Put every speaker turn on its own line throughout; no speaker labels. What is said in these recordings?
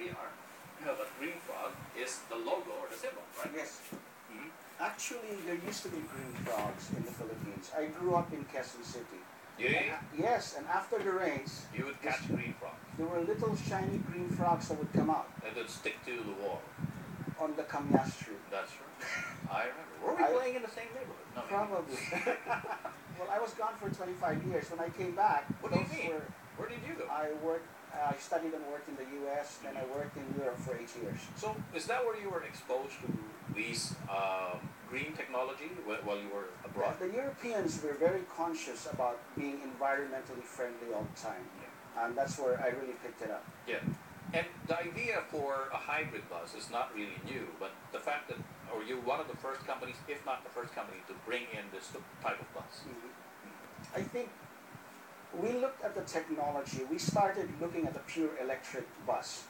we are. Yeah, but Green Frog is the logo or the symbol, right?
Yes.
Mhm.
Actually, there used to be green frogs in the Philippines. I grew up in Quezon City.
Yeah,
And yes, and after the rains,
you would catch green frog
there were little shiny green frogs that would come out
and would stick to the wall.
on the Kamyas tree.
That's right. I remember. Were we
I-
playing in the same neighborhood? No.
Probably. well, I was gone for 25 years. When I came back,
What do you mean?
were
Where did you go?
I worked. I studied and worked in the U.S. Then I worked in Europe for eight years.
So is that where you were exposed to these um, green technology while you were abroad?
The, the Europeans were very conscious about being environmentally friendly all the time, and that's where I really picked it up.
Yeah. And the idea for a hybrid bus is not really new, but the fact that, or you're one of the first companies, if not the first company, to bring in this type of bus.
I think we looked at the technology. We started looking at the pure electric bus.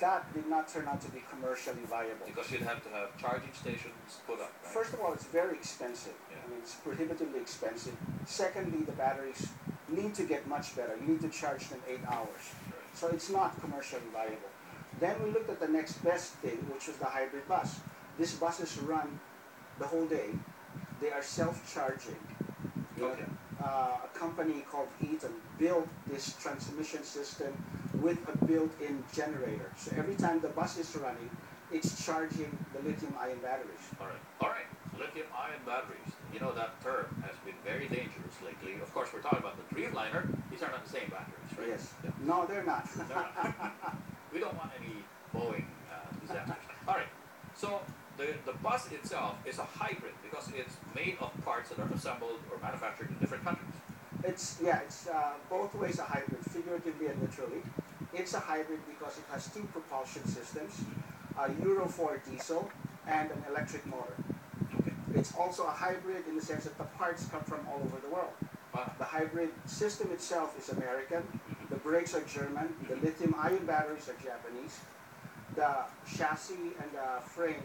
That did not turn out to be commercially viable.
Because you'd have to have charging stations put up, right?
First of all, it's very expensive.
Yeah.
I mean, it's prohibitively expensive. Secondly, the batteries need to get much better. You need to charge them eight hours.
Right.
So it's not commercially viable. Then we looked at the next best thing, which was the hybrid bus. These buses run the whole day. They are self-charging. You know,
Okay.
Uh, a company called Eaton built this transmission system with a built-in generator. So every time the bus is running, it's charging the lithium-ion batteries.
All right. All right. Lithium ion batteries. You know, that term has been very dangerous lately. Of course, we're talking about the Dreamliner. These are not the same batteries, right?
Yes.
Yeah.
No, they're not.
They're not. we don't want any Boeing uh, disasters. All right. So the, the bus itself is a hybrid because it's made of parts that are assembled or manufactured in different countries.
It's yeah, it's uh, both ways a hybrid, figuratively and literally. It's a hybrid because it has two propulsion systems, a Euro 4 diesel and an electric motor.
Okay.
It's also a hybrid in the sense that the parts come from all over the world.
Wow.
The hybrid system itself is American, mm-hmm. the brakes are German, the mm-hmm. lithium-ion batteries are Japanese, the chassis and the frame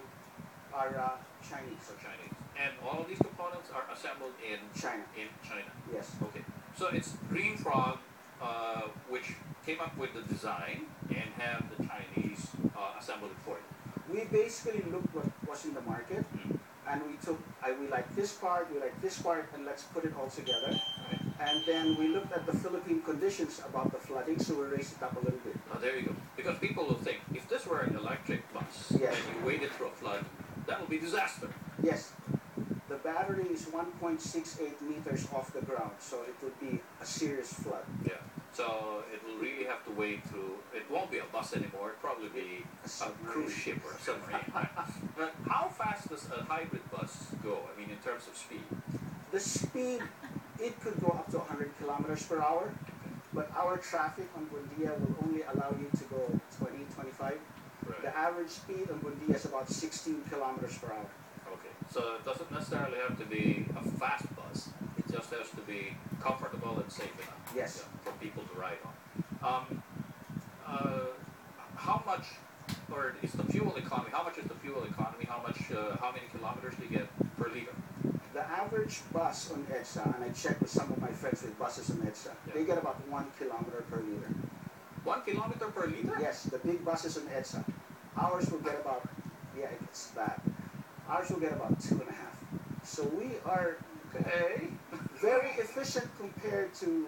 are uh, Chinese.
So Chinese. And all of these components are assembled in
China,
in China.
yes.
Okay. So it's Green Frog, uh, which came up with the design and have the Chinese uh, assemble it for you.
We basically looked what was in the market
Mhm.
and we took, I, we like this part, we like this part, and let's put it all together.
Right.
And then we looked at the Philippine conditions about the flooding, so we raised it up a little bit.
Now there you go. Because people will think if this were an electric bus
Yes.
and you waded through a flood, that would be disaster.
Yes, the battery is 1.68 meters off the ground, so it would be a serious flood.
Yeah. So it will really have to wade through. It won't be a bus anymore. It'll probably be
A
a cruise ship or a submarine. but how fast does a hybrid bus go? I mean, in terms of speed.
The speed, it could go up to 100 kilometers per hour, but our traffic on Buendia will only allow you to go 20, 25. The average speed on Buendia is about 16 kilometers per hour.
Okay, so it doesn't necessarily have to be a fast bus. It just has to be comfortable and safe enough.
Yes.
yeah, for people to ride on. Um, uh, how much, or is the fuel economy? How much is the fuel economy? How much? Uh, how many kilometers do you get per liter?
The average bus on EDSA, and I checked with some of my friends with buses on EDSA,
Yeah.
they get about one kilometer per liter.
One kilometer per liter?
Yes, the big buses on EDSA. Ours will get about, yeah, it's bad. Ours will get about two and a half. So we are
Okay.
very efficient compared to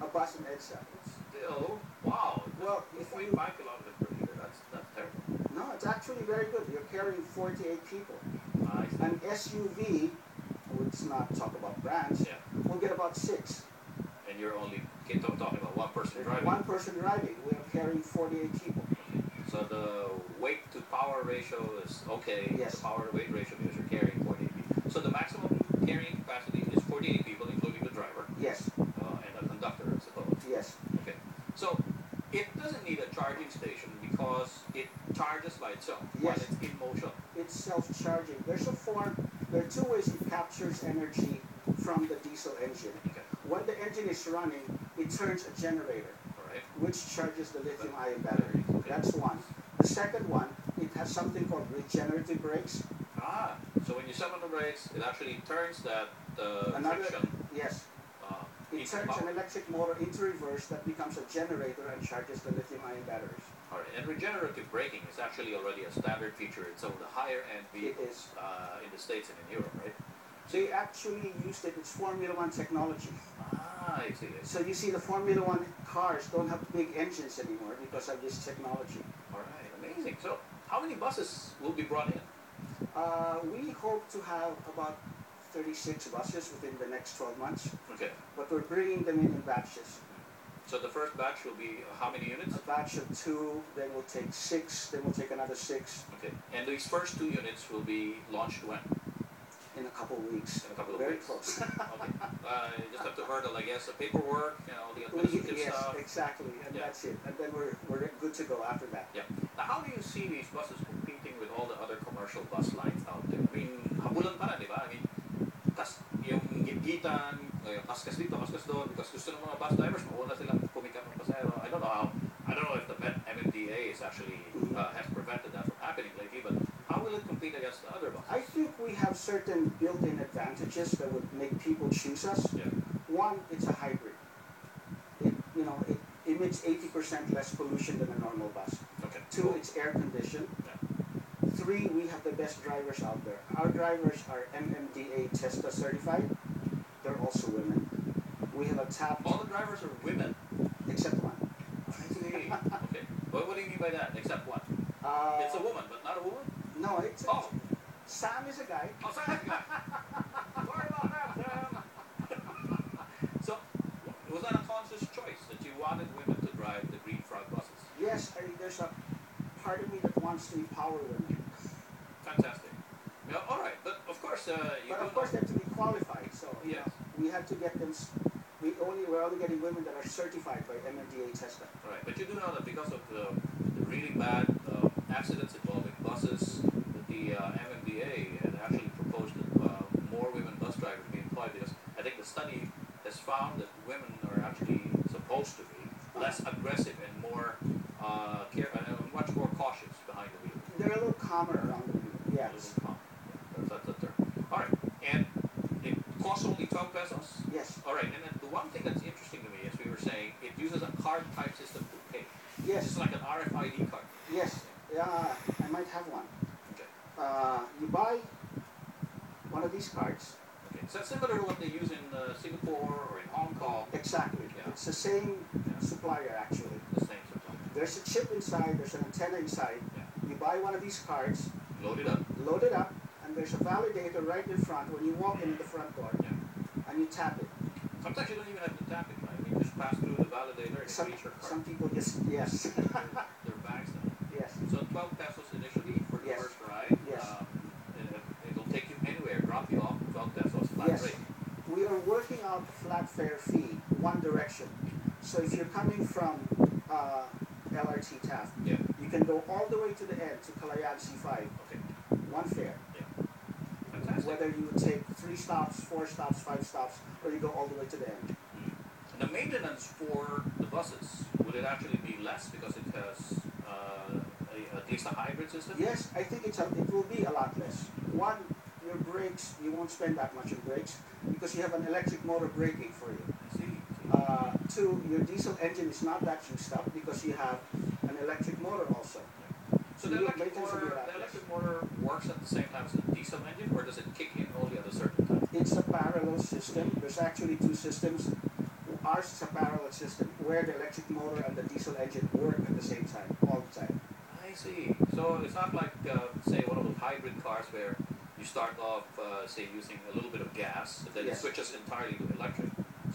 a bus in EDSA.
Still, wow.
Well,
If we five kilometers per liter, that's that's terrible.
no, it's actually very good. You're carrying 48 people.
See.
An SUV, let's not talk about brands,
Yeah,
we'll get about six.
and you're only talking about one person
There's
driving.
one person driving. We are carrying 48 people.
So the weight to power ratio is okay.
Yes.
The power to weight ratio because you're carrying 48 people. So the maximum carrying capacity is 48 people, including the driver
Yes,
uh, and a conductor, I suppose.
yes.
Okay. So it doesn't need a charging station because it charges by itself while it's in motion.
It's self-charging. There's a form, there are two ways it captures energy from the diesel engine.
Okay.
When the engine is running, it turns a generator,
right.
which charges the lithium-ion battery.
Okay.
That's one. The second one, it has something called regenerative brakes.
Ah. So when you step on the brakes, it actually turns that uh,
Another-
friction
Yes,
uh,
it turns
power.
an electric motor into reverse that becomes a generator and charges the lithium-ion batteries.
All right, and regenerative braking is actually already a standard feature in some of the higher end vehicles
is.
uh, in the States and in Europe, right?
They actually used it. It's Formula One technology.
Ah, I. I see.
So you see, the Formula One cars don't have big engines anymore because of this technology.
All right, amazing. So, how many buses will be brought in?
Uh, we hope to have about 36 buses within the next 12 months,
Okay,
but we're bringing them in in batches.
so the first batch will be how many units?
A batch of two, then we'll take six, then we'll take another six
Okay, and these first two units will be launched when?
in a couple of weeks.
In a couple of
Very
weeks.
close.
Okay, uh, you just have to hurdle, I guess, the paperwork and all the administrative
yes,
stuff.
exactly, and
Yeah.
that's it. And then we're, we're good to go after that.
Yeah. Now, how do you see these buses competing with all the other commercial bus lines out there? I mean, habulan pa rin, di ba? I mean, tas yung gitgitan, uh, kaskas dito, kaskas doon, because gusto ng mga bus drivers, mauna silang pumikat ng pasero. I don't know how, I don't know if the MMDA is actually, uh, has prevented that from happening lately, but how will it compete against the other buses?
I think we have certain built-in advantages that would make people choose us.
Yeah.
One, it's a hybrid. It, you know, it emits 80% less pollution than a normal bus. Two, it's air conditioned. Three, we have the best drivers out there. Our drivers are MMDA TESDA certified. They're also women. We have a tap,
All the drivers are women.
except one.
Okay. What, what do you mean by that? Except what?
Uh,
It's a woman, but not a woman?
no, it's
Oh,
Sam is a guy.
oh, sorry. Sorry about that, Sam. so, was that a conscious choice that you wanted women to drive the Green Frog buses?
Yes, I, there's a part of me that wants to empower women,
Fantastic. Yeah, all right, but of course, uh, you
but of course they have to be qualified. So
Yes.
know, we have to get them. We only we're only getting women that are certified by MMDA TESDA.
All right, but you do know that because of the, the really bad uh, accidents involving buses, that the uh, MMDA had actually proposed that uh, more women bus drivers be employed because I think the study has found that women are actually supposed to be less aggressive and more uh, care, uh, much more cautious behind the wheel.
They're a little calmer around the wheel.
A
Yes.
little calm. Yeah, that's, that's the term. All right, and it costs only 12 pesos?
Yes.
All right, and then the one thing that's interesting to me, as we were saying, it uses a card type system to pay.
Yes.
It's like an RFID card.
Yes. Yeah, I might have one.
Okay.
Uh, you buy one of these cards.
Okay. So it's similar to what they use in uh, Singapore or in Hong Kong.
Exactly.
Yeah.
It's the same
Yeah.
supplier actually.
The same supply.
There's a chip inside. There's an antenna inside.
Yeah.
You buy one of these cards,
Load it up.
load it up, and there's a validator right in front when you walk in the front door,
Yeah.
and you tap it.
Sometimes you don't even have to tap it, right? You just pass through the validator and
Some,
your card.
some people just yes,
their, bags now.
yes.
So 12 pesos initially for the
Yes.
first ride.
Yes.
Um, it, it'll take you anywhere, drop you off, 12 pesos flat
Yes.
rate.
We are working out flat fare fee, one direction. So if you're coming from uh, LRT Taft,
Yeah.
you can go all the way to the end to Kalayaan C5,
Okay.
one fare.
Fantastic.
Whether you take three stops, four stops, five stops, or you go all the way to the end.
And the maintenance for the buses, would it actually be less because it has uh, a, at least a hybrid system?
Yes, I think it's a, it will be a lot less. One, your brakes, you won't spend that much on brakes because you have an electric motor braking for you.
I see.
Uh, two, your diesel engine is not that used up because you have an electric motor also.
So the electric
maintenance will be
motor, the electric motor works at the same time as the diesel engine, or does it kick in only at a certain time?
It's a parallel system. There's actually two systems. Ours is a parallel system where the electric motor and the diesel engine work at the same time, all the time.
I see. So it's not like, uh, say, one of those hybrid cars where you start off, uh, say, using a little bit of gas, and then
Yes.
it switches entirely to electric.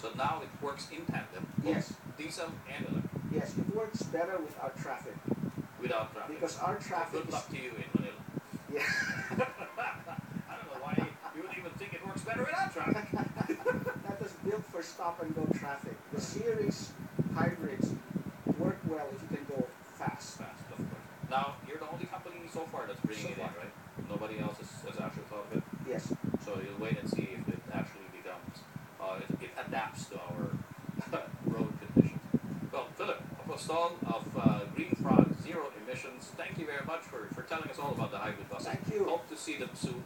So now it works in tandem,
Yes.
diesel and electric,
Yes, it works better without traffic
without traffic.
because our traffic
Good
is
luck to you in Manila.
yeah.
I don't know why you would even think it works better without traffic.
that was built for stop and go traffic. The series hybrids work well if you can go fast.
Fast, of course. Now, you're the only company so far that's bringing
So
it
far.
in, right? Nobody else has, has actually thought of it.
Yes.
So you'll wait and see if it actually becomes, uh, it, it adapts to our road conditions. Well, Philip Of uh, Green Frog Zero Emissions, thank you very much for, for telling us all about the hybrid buses.
Thank you.
Hope to see them soon